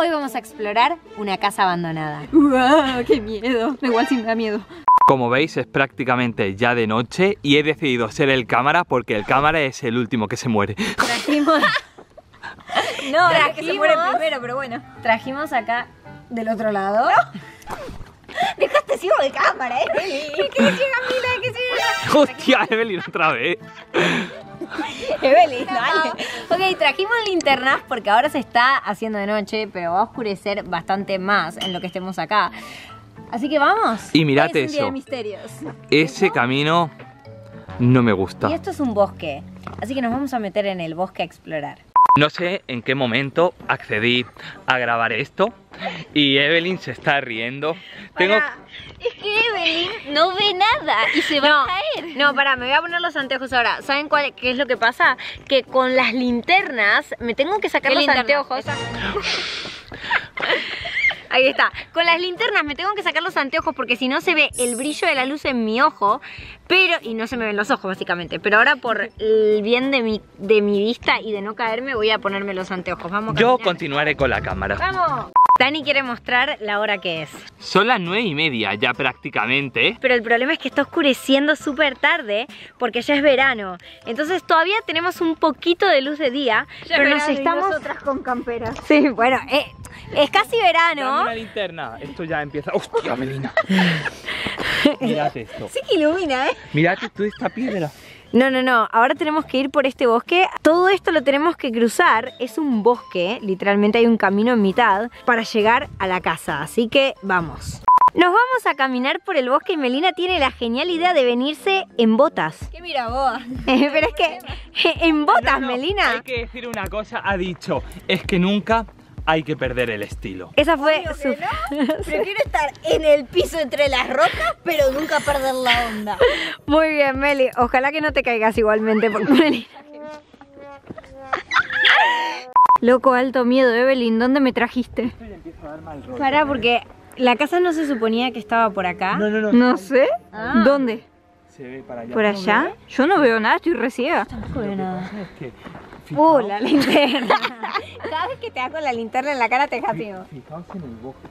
Hoy vamos a explorar una casa abandonada. ¡Uah! ¡Qué miedo! Da igual si me da miedo. Como veis es prácticamente ya de noche y he decidido ser el cámara porque el cámara es el último que se muere. Trajimos, No, es que se Trajimos- muere primero, pero bueno. trajimos acá del otro lado. Dejaste ciego de cámara, ¿eh? ¿Qué quiere Camila? ¿Qué quiere? Hostia, Evelyn otra vez. Evelyn, dale. Ok, trajimos linternas porque ahora se está haciendo de noche, pero va a oscurecer bastante más en lo que estemos acá. Así que vamos. Y mirad Hoy es un día de eso, misterios. ese camino no me gusta. Y esto es un bosque, así que nos vamos a meter en el bosque a explorar. No sé en qué momento accedí a grabar esto y Evelyn se está riendo. Tengo... Es que Evelyn no ve nada y se va No, a caer. no, pará, me voy a poner los anteojos ahora. ¿Saben cuál, qué es lo que pasa? Que con las linternas me tengo que sacar ¿Qué los linterna? anteojos. Ahí está. Con las linternas me tengo que sacar los anteojos porque si no se ve el brillo de la luz en mi ojo, pero y no se me ven los ojos básicamente. Pero ahora por el bien de mi de mi vista y de no caerme voy a ponerme los anteojos. Vamos. a Yo continuaré con la cámara. Vamos. Dani quiere mostrar la hora que es. Son las nueve y media ya prácticamente. Pero el problema es que está oscureciendo súper tarde porque ya es verano. Entonces todavía tenemos un poquito de luz de día, pero nos estamos... nosotras con camperas. Sí, bueno, eh, es casi Dame verano. una linterna. Esto ya empieza. ¡Hostia, Melina! Mirad esto. Sí que ilumina, ¿eh? Mirad esto de esta piedra. No, no, no, ahora tenemos que ir por este bosque. Todo esto lo tenemos que cruzar. Es un bosque, literalmente hay un camino en mitad para llegar a la casa. Así que vamos. Nos vamos a caminar por el bosque y Melina tiene la genial idea de venirse en botas. ¿Qué mira vos? Pero es que en botas, No, no, Melina. Hay que decir una cosa. Ha dicho, es que nunca hay que perder el estilo. Esa fue Obvio su... que no. Prefiero estar en el piso entre las rocas, pero nunca perder la onda. Muy bien, Meli. Ojalá que no te caigas igualmente por Meli. Loco, alto miedo, Evelyn. ¿Dónde me trajiste? Pará, porque la casa no se suponía que estaba por acá. No, no, no. No sé. Ah. ¿Dónde? Se ve para allá. ¿Por allá? Yo no veo nada, estoy reciega. Tampoco veo nada. Que, Uh, la linterna. Cada vez que te hago la linterna en la cara te dejas ciego. Fijaos en el bosque.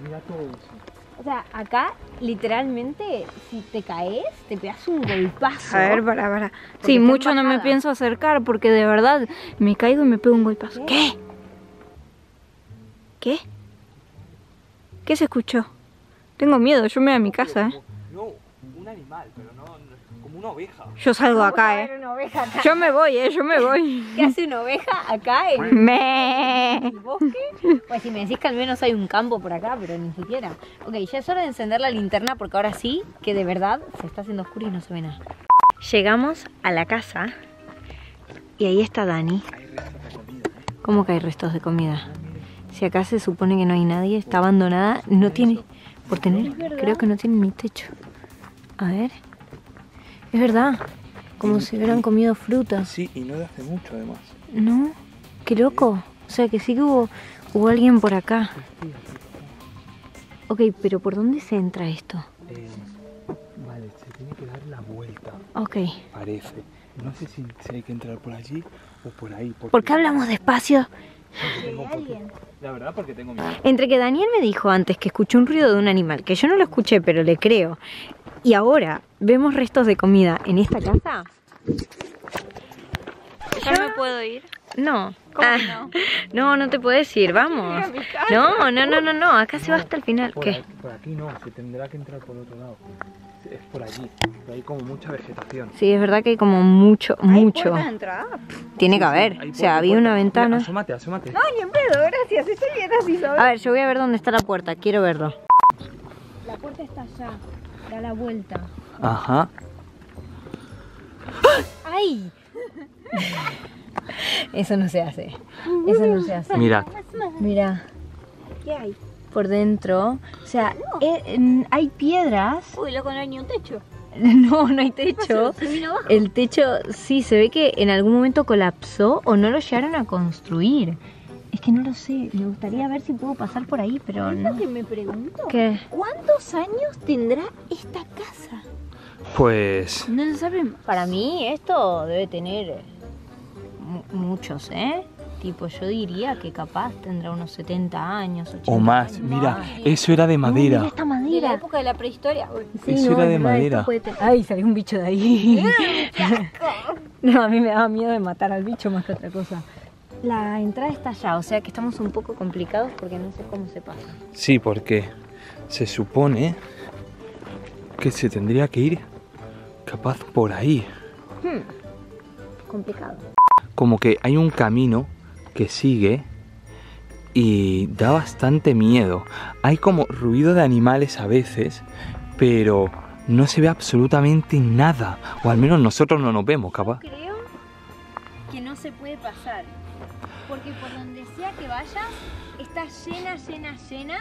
Mira todo eso. O sea, acá literalmente si te caes te pegas un golpazo. A ver, para, para. Porque Sí, mucho no me pienso acercar porque de verdad me caigo y me pego un golpazo. ¿Qué? ¿Qué? ¿Qué se escuchó? Tengo miedo, yo me voy a mi casa, ¿eh? No, un animal, pero no, una oveja. Yo salgo acá, ¿eh? una oveja acá. Yo me voy, ¿eh? Yo me voy. ¿Qué hace una oveja acá en Me. el bosque? Pues si me decís que al menos hay un campo por acá, pero ni siquiera. Ok, ya es hora de encender la linterna porque ahora sí que de verdad se está haciendo oscuro y no se ve nada. Llegamos a la casa y ahí está Dani. ¿Cómo que hay restos de comida? Si acá se supone que no hay nadie, está abandonada, no tiene, por tener, creo que no tiene ni techo. A ver, es verdad, como si hubieran comido frutas. Sí, y no de hace mucho además. No, qué loco. O sea que sí que hubo, hubo alguien por acá. Ok, pero ¿por dónde se entra esto? Eh, vale, se tiene que dar la vuelta, Ok. parece. No sé si, si hay que entrar por allí o por ahí. Porque ¿Por qué hablamos despacio? tengo- porque- la verdad, porque tengo miedo. Entre que Daniel me dijo antes que escuchó un ruido de un animal, que yo no lo escuché, pero le creo, y ahora vemos restos de comida en esta casa. ¿Ya me puedo ir? No. Ah, no, no te puedes ir, vamos. No, no, no, no, no, acá se va hasta el final. Por, ¿Qué? aquí- por aquí no, se tendrá que entrar por otro lado. Es por allí, pero hay como mucha vegetación. Sí, es verdad que hay como mucho, mucho. ¿Puertas de entrada? Tiene que Sí, sí, haber. hay O sea, había una Mira, ventana. asómate, asómate. No, ni en pedo, gracias. Estoy bien así, ¿sabes? A ver, yo voy a ver dónde está la puerta, quiero verlo. La puerta está allá. Da la vuelta. Ajá. ¡Ay! Eso no se hace. Eso no se hace. Mirad, Mira, ¿Qué hay? por dentro. O sea, eh, hay piedras. Uy, loco, no hay ni un techo. No, no hay techo. El techo, sí, se ve que en algún momento colapsó o no lo llegaron a construir. Es que no lo sé. Me gustaría ver si puedo pasar por ahí, pero Es no. lo que me pregunto. ¿Qué? ¿Cuántos años tendrá esta casa? Pues No se sabe. Para mí esto debe tener mu- muchos, ¿eh? Tipo, yo diría que capaz tendrá unos 70 años, 80 O más, años. mira, eso era de madera. Mira esta De la madera. época de la prehistoria. Sí, Eso era de madera. Ay, salió un bicho de ahí. no, a mí me daba miedo de matar al bicho más que otra cosa. La entrada está allá, o sea que estamos un poco complicados porque no sé cómo se pasa. Sí, porque se supone que se tendría que ir capaz por ahí. Hmm, complicado. Como que hay un camino que sigue y da bastante miedo. Hay como ruido de animales a veces, pero no se ve absolutamente nada. O al menos nosotros no nos vemos, capaz. Creo que no se puede pasar. Porque por donde sea que vayas, está llena, llena, llena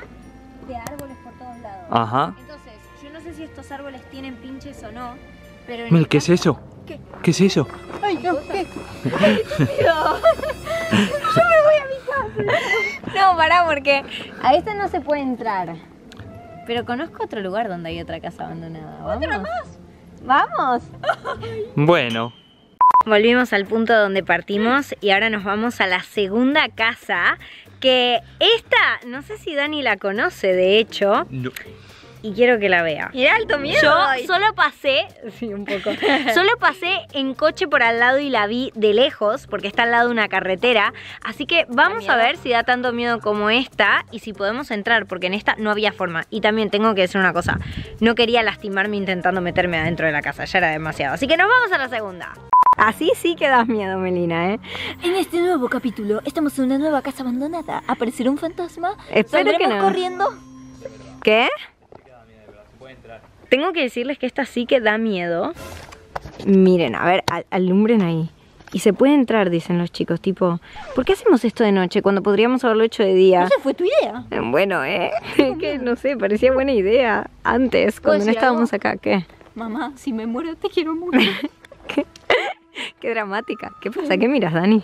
de árboles por todos lados. Ajá. Entonces, yo no sé si estos árboles tienen pinches o no, pero Mel, el ¿qué es eso? ¿Qué? ¿Qué es eso? Ay, no, ¿qué? No, pará, porque a esta no se puede entrar. Pero conozco otro lugar donde hay otra casa abandonada. ¿Vamos? ¿Otra más? ¡Vamos! Bueno, Volvimos al punto donde partimos y ahora nos vamos a la segunda casa. Que esta, no sé si Dani la conoce, de hecho, no. Y quiero que la vea. Mirá, alto miedo. Yo solo pasé, sí, un poco. Solo pasé en coche por al lado y la vi de lejos, porque está al lado de una carretera. Así que vamos a ver si da tanto miedo como esta y si podemos entrar, porque en esta no había forma. Y también tengo que decir una cosa: no quería lastimarme intentando meterme adentro de la casa, ya era demasiado. Así que nos vamos a la segunda. Así sí que das miedo, Melina, ¿eh? En este nuevo capítulo, estamos en una nueva casa abandonada. ¿Aparecerá un fantasma? Espero que ¿Saldremos no. corriendo? ¿Qué? Tengo que decirles que esta sí que da miedo. Miren, a ver, al- alumbren ahí. Y se puede entrar, dicen los chicos, tipo, ¿por qué hacemos esto de noche cuando podríamos haberlo hecho de día? Esa fue tu idea. Eh, Bueno, eh, que no sé, parecía buena idea antes, cuando no estábamos acá. ¿Qué? Mamá, si me muero, te quiero mucho. Qué dramática. ¿Qué pasa? ¿Qué miras, Dani?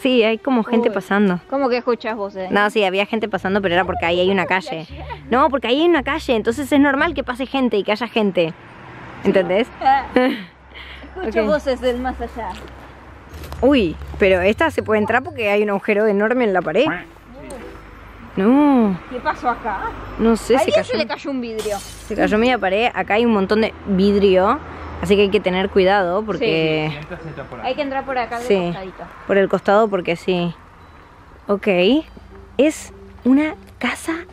Sí, hay como gente Uy. pasando. ¿Cómo que escuchas voces? No, sí, había gente pasando, pero era porque ahí hay una calle. No, porque ahí hay una calle, entonces es normal que pase gente y que haya gente. ¿Entendés? Escucho Ok. voces del más allá. Uy, pero esta se puede entrar porque hay un agujero enorme en la pared. No, ¿Qué pasó acá? no sé, A se cayó, se le cayó un vidrio. se cayó media pared. Acá hay un montón de vidrio, así que hay que tener cuidado porque Hay que entrar por acá Sí. costadito. por el costado porque sí. Ok, es una casa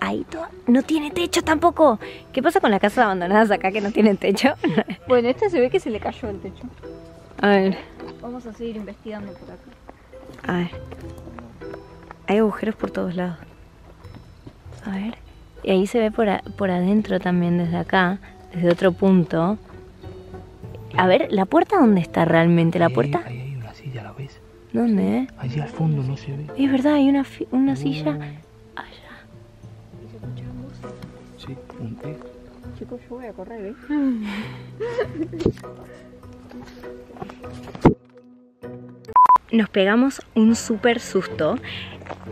ahí toda, no tiene techo tampoco. ¿Qué pasa con las casas abandonadas acá que no tienen techo? Bueno, este se ve que se le cayó el techo. A ver, Vamos a seguir investigando por acá. a ver. Hay agujeros por todos lados. A ver. Y ahí se ve por, a- por adentro también desde acá, desde otro punto. A ver, ¿la puerta dónde está realmente? ¿La puerta? Ahí hay una silla, ¿la ves? ¿Dónde? Allí al fondo no se ve. Es verdad, hay una, una silla allá. Sí, un pez. Chicos, yo voy a correr, ¿eh? Nos pegamos un súper susto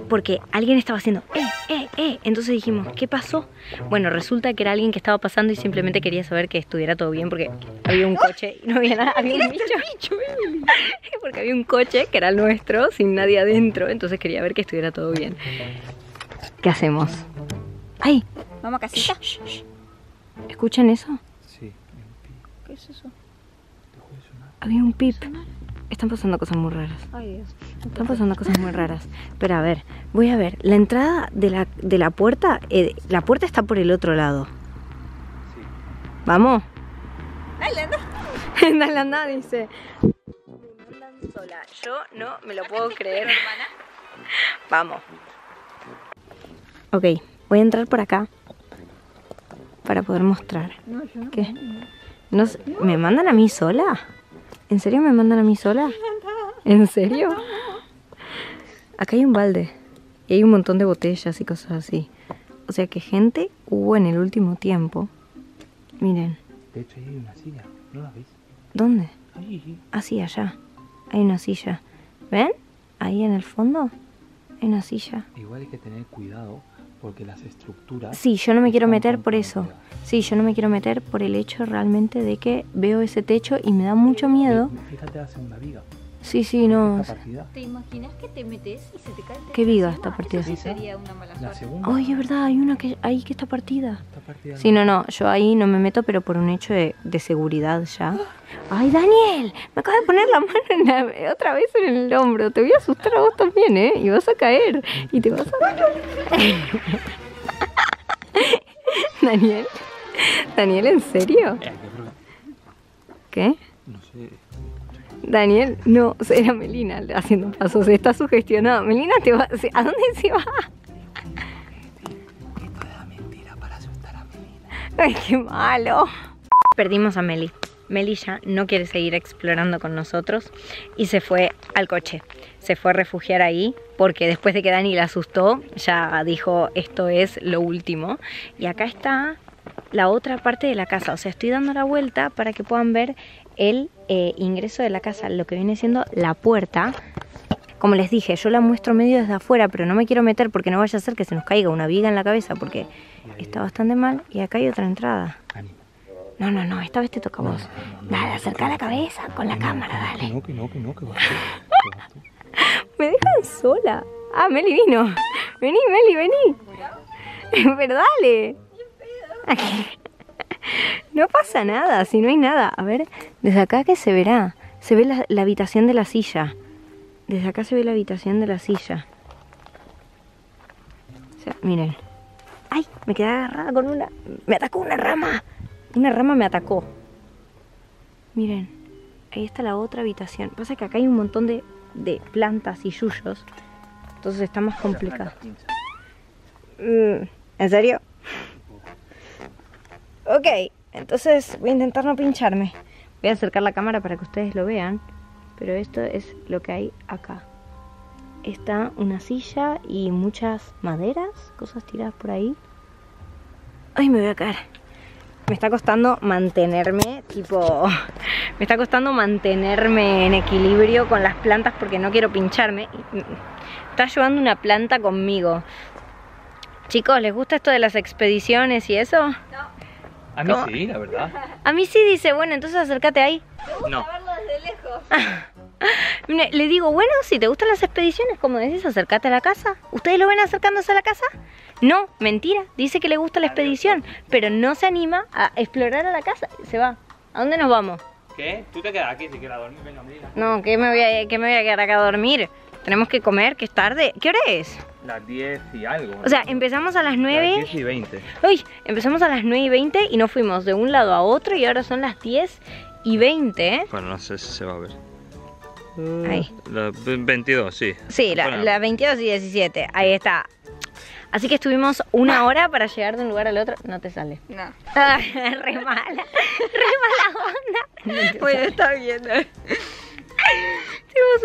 porque alguien estaba haciendo ¡eh, eh, eh! Entonces dijimos, ¿qué pasó? Bueno, resulta que era alguien que estaba pasando y simplemente quería saber que estuviera todo bien porque había un coche y no había nada, había un bicho. porque había un coche que era el nuestro sin nadie adentro, entonces quería ver que estuviera todo bien. ¿Qué hacemos? ¡Ay! Vamos a casita. shh, shh, shh. ¿Escuchan eso? Sí. ¿Qué es eso? Había un pip. Están pasando cosas muy raras. Ay, Dios. Están pasando cosas muy raras. Pero a ver, voy a ver. La entrada de la, de la puerta, eh, la puerta está por el otro lado. Vamos. Dale, anda. Dale, anda, dice. Sola. Yo no me lo puedo creer. Vamos. Ok, voy a entrar por acá para poder mostrar. No, yo no. ¿Qué? No sé, ¿Me mandan a mí sola? ¿En serio me mandan a mí sola? ¿En serio? Acá hay un balde y hay un montón de botellas y cosas así. O sea que gente hubo en el último tiempo. Miren, De hecho, ahí hay una silla. ¿No la ves? ¿dónde? Ahí. Así, allá. Hay una silla. ¿Ven? Ahí en el fondo hay una silla. Igual hay que tener cuidado porque las estructuras. Sí, yo no me quiero meter por eso. Sí, yo no me quiero meter por el hecho realmente de que veo ese techo y me da mucho miedo. Fíjate la segunda viga. Sí, sí, no. ¿Te imaginas que te metes y se te cae Qué viga encima? esta partida. Eso sí sería una mala La suerte. segunda. Ay, es verdad, hay una que ahí que está partida. Esta partida Sí, no, no, yo ahí no me meto, pero por un hecho de, de seguridad ya. ¡Ay, Daniel! Me acabas de poner la mano en la- otra vez en el hombro. Te voy a asustar a vos también, ¿eh? Y vas a caer. Y te vas a... Daniel. Daniel, ¿en serio? Eh, ¿Qué? No sé. Daniel, no, era Melina haciendo pasos, está sugestionado. Melina, te va, ¿a dónde se va? Esto era mentira para asustar a Melina. Ay, qué malo. Perdimos a Meli. Meli ya no quiere seguir explorando con nosotros y se fue al coche. Se fue a refugiar ahí porque después de que Dani la asustó, ya dijo esto es lo último. Y acá está la otra parte de la casa. O sea, estoy dando la vuelta para que puedan ver el eh, ingreso de la casa, lo que viene siendo la puerta. Como les dije, yo la muestro medio desde afuera, pero no me quiero meter porque no vaya a ser que se nos caiga una viga en la cabeza porque está bastante mal. Y acá hay otra entrada. No, no, no, esta vez te toca a vos. Dale, acerca la cabeza con la cámara, Que dale. no, que no, que no, que. Me dejan sola. Ah, Meli vino. Vení, Meli, vení. Pero dale. No pasa nada, si no hay nada. A ver, desde acá que se verá. Se ve la, la habitación de la silla. Desde acá se ve la habitación de la silla. O sea, miren. ¡Ay! Me quedé agarrada con una. Me atacó una rama. Una rama me atacó. Miren. Ahí está la otra habitación. Pasa que acá hay un montón de, de plantas y yuyos. Entonces está más complicado. Mm, ¿En serio? Ok, entonces voy a intentar no pincharme. Voy a acercar la cámara para que ustedes lo vean. Pero esto es lo que hay acá. Está una silla y muchas maderas, cosas tiradas por ahí. Ay, me voy a caer. Me está costando mantenerme, tipo... Me está costando mantenerme en equilibrio con las plantas porque no quiero pincharme. Está llevando una planta conmigo. Chicos, ¿les gusta esto de las expediciones y eso? A mí ¿Cómo? sí, la verdad. A mí sí dice, bueno, entonces acércate ahí. No. Verlo desde lejos. Le digo, bueno, si te gustan las expediciones, como decís, acércate a la casa. ¿Ustedes lo ven acercándose a la casa? No, mentira. Dice que le gusta la expedición, pero no se anima a explorar a la casa. Se va. ¿A dónde nos vamos? ¿Qué? Tú te quedas aquí si quieres dormir, venga. No, que me voy a, que me voy a quedar acá a dormir. Tenemos que comer, que es tarde. ¿Qué hora es? Las 10 y algo. O sea, empezamos a las 9. Las 10 y 20. Uy, empezamos a las 9 y 20 y nos fuimos de un lado a otro y ahora son las 10 y 20, ¿eh? Bueno, no sé si se va a ver. Ahí. La 22, sí. Sí, la, Bueno, la 22 y 17. Ahí está. Así que estuvimos una hora para llegar de un lugar al otro. No te sale. No. Ah, re mala. Re mala onda. Bueno, está bien.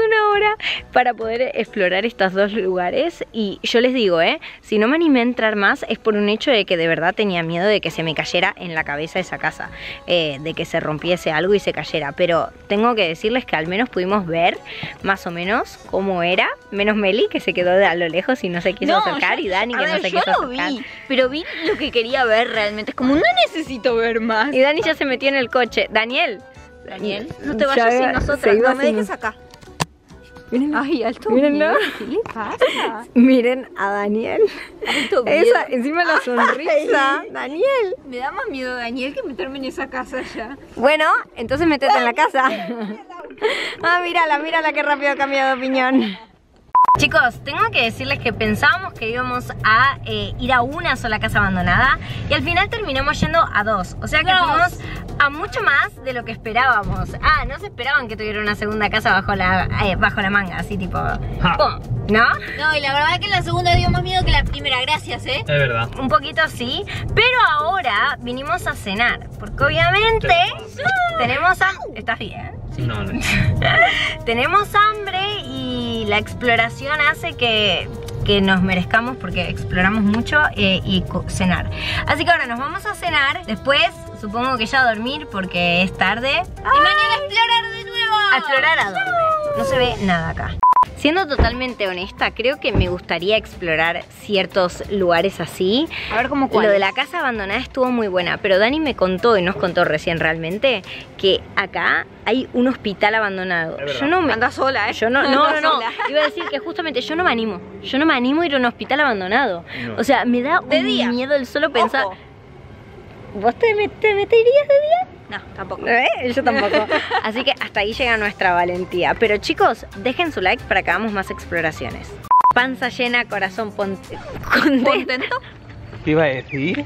Una hora para poder explorar estos dos lugares y yo les digo, ¿eh? Si no me animé a entrar más es por un hecho de que de verdad tenía miedo de que se me cayera en la cabeza esa casa, eh, de que se rompiese algo y se cayera, pero tengo que decirles que al menos pudimos ver más o menos cómo era, menos Meli que se quedó de a lo lejos y no se quiso acercar y Dani que ver, no se yo quiso lo acercar. vi, pero vi lo que quería ver realmente. Es como, no necesito ver más. Y Dani ya se metió en el coche. Daniel. Daniel, no te Ya vayas sin nosotros. No me sin- dejes acá. Mírenlo. Ay, alto Mírenlo. ¿Qué le pasa? Miren a Daniel. Alto. Esa, encima la sonrisa. Daniel. Me da más miedo Daniel que meterme en esa casa ya. Bueno, entonces métete en la casa. ah, mírala, mírala qué rápido ha cambiado de opinión. Chicos, tengo que decirles que pensábamos que íbamos a eh, ir a una sola casa abandonada y al final terminamos yendo a dos. O sea que Dos. fuimos a mucho más de lo que esperábamos. Ah, no se esperaban que tuviera una segunda casa bajo la, eh, bajo la manga, así tipo... ¡pum! ¿No? No, y la verdad que la segunda dio más miedo que la primera. Gracias, ¿eh? Es verdad. Un poquito sí, pero ahora vinimos a cenar, porque obviamente tenemos hambre. ¿Estás bien? No, no. Tenemos hambre y la exploración hace que, que nos merezcamos porque exploramos mucho eh, y cenar. Así que ahora nos vamos a cenar, después supongo que ya a dormir porque es tarde. Y mañana explorar de nuevo. A explorar a dónde. No se ve nada acá. Siendo totalmente honesta, creo que me gustaría explorar ciertos lugares así. A ver cómo Lo de la casa abandonada estuvo muy buena, pero Dani me contó, y nos contó recién realmente, que acá hay un hospital abandonado. Yo no me... Anda sola, ¿eh? Yo no, no, no, no. sola. Iba a decir que justamente yo no me animo. Yo no me animo a ir a un hospital abandonado. No. O sea, me da De un día. miedo el solo pensar. Ojo. ¿Vos te, met- te meterías de día? No, tampoco. ¿Eh? Yo tampoco. Así que hasta ahí llega nuestra valentía. Pero chicos, dejen su like para que hagamos más exploraciones. Panza llena, corazón pon- contento. ¿Contento? ¿Qué iba a decir?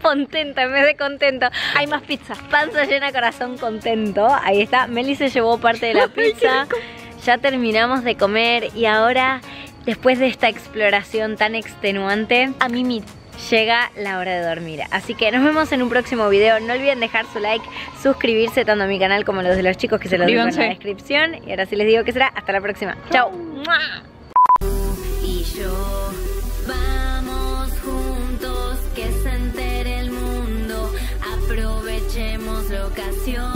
Contenta en vez de contento. Hay más pizza. Panza llena, corazón contento. Ahí está. Meli se llevó parte de la pizza. Ya terminamos de comer y ahora, después de esta exploración tan extenuante, a mí llega la hora de dormir. Así que nos vemos en un próximo video. No olviden dejar su like, suscribirse tanto a mi canal como a los de los chicos que se los dejo en la descripción. Y ahora sí les digo que será. Hasta la próxima. Chao. y yo vamos juntos que se entere el mundo aprovechemos la ocasión